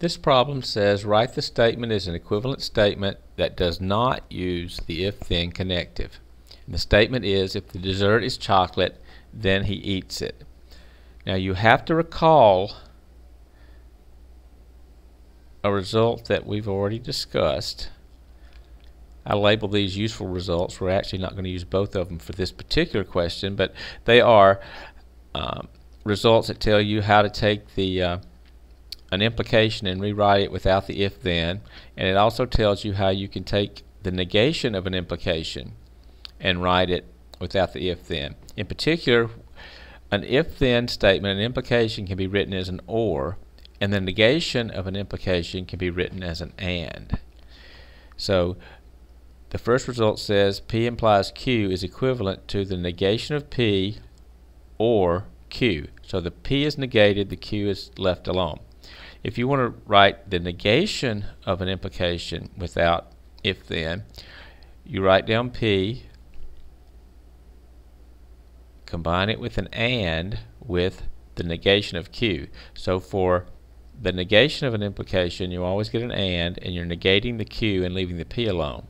This problem says write the statement as an equivalent statement that does not use the if-then connective. And the statement is if the dessert is chocolate, then he eats it. Now you have to recall a result that we've already discussed. I label these useful results. We're actually not going to use both of them for this particular question, but they are um, results that tell you how to take the uh, an implication and rewrite it without the if then and it also tells you how you can take the negation of an implication and write it without the if then. In particular an if then statement an implication can be written as an or and the negation of an implication can be written as an and. So the first result says P implies Q is equivalent to the negation of P or Q. So the P is negated, the Q is left alone. If you want to write the negation of an implication without if then, you write down P, combine it with an AND with the negation of Q. So for the negation of an implication, you always get an AND, and you're negating the Q and leaving the P alone.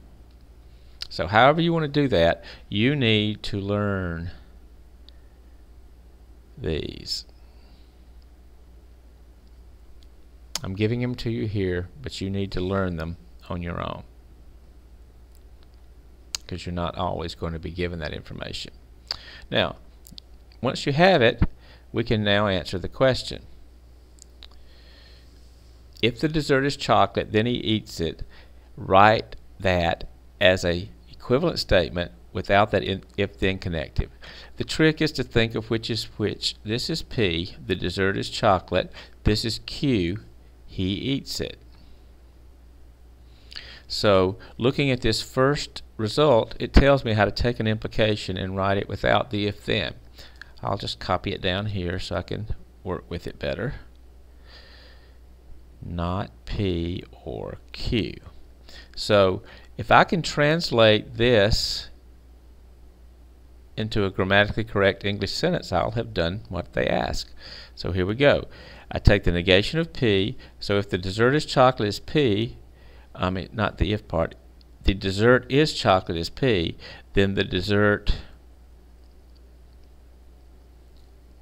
So however you want to do that, you need to learn these. I'm giving them to you here, but you need to learn them on your own because you're not always going to be given that information. Now, once you have it, we can now answer the question. If the dessert is chocolate, then he eats it. Write that as a equivalent statement without that if-then connective. The trick is to think of which is which. This is P, the dessert is chocolate. This is Q, he eats it. So looking at this first result, it tells me how to take an implication and write it without the if-then. I'll just copy it down here so I can work with it better. Not P or Q. So if I can translate this into a grammatically correct English sentence, I'll have done what they ask. So here we go. I take the negation of P, so if the dessert is chocolate is P, I mean, not the if part, the dessert is chocolate is P, then the dessert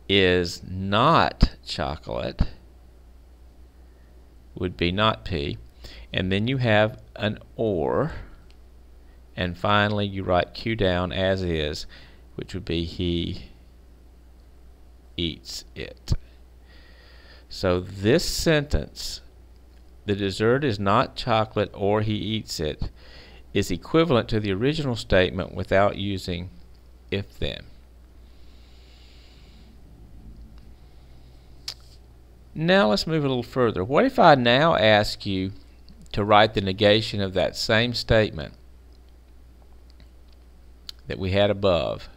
is not chocolate would be not P. And then you have an OR. And finally, you write Q down as is, which would be he eats it. So this sentence, the dessert is not chocolate or he eats it, is equivalent to the original statement without using if then. Now let's move a little further. What if I now ask you to write the negation of that same statement that we had above?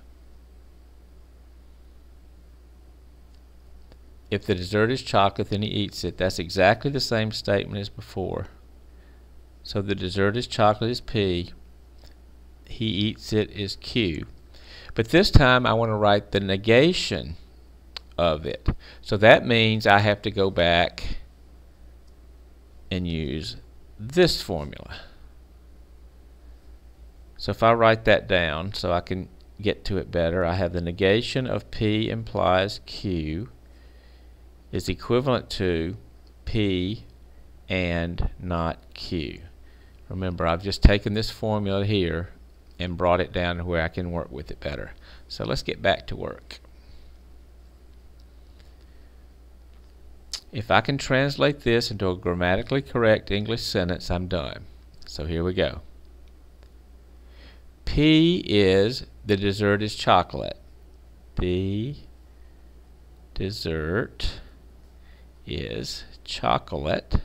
If the dessert is chocolate, then he eats it. That's exactly the same statement as before. So the dessert is chocolate is P. He eats it is Q. But this time I want to write the negation of it. So that means I have to go back and use this formula. So if I write that down so I can get to it better, I have the negation of P implies Q is equivalent to P and not Q. Remember, I've just taken this formula here and brought it down to where I can work with it better. So let's get back to work. If I can translate this into a grammatically correct English sentence, I'm done. So here we go. P is the dessert is chocolate. The dessert is chocolate.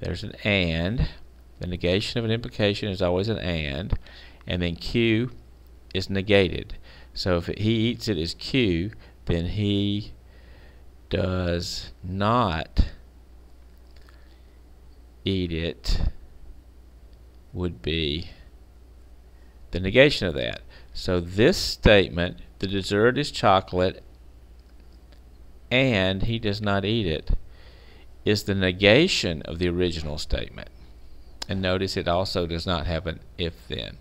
There's an and. The negation of an implication is always an and. And then Q is negated. So if he eats it as Q, then he does not eat it would be the negation of that. So this statement, the dessert is chocolate and he does not eat it, is the negation of the original statement. And notice it also does not have an if then.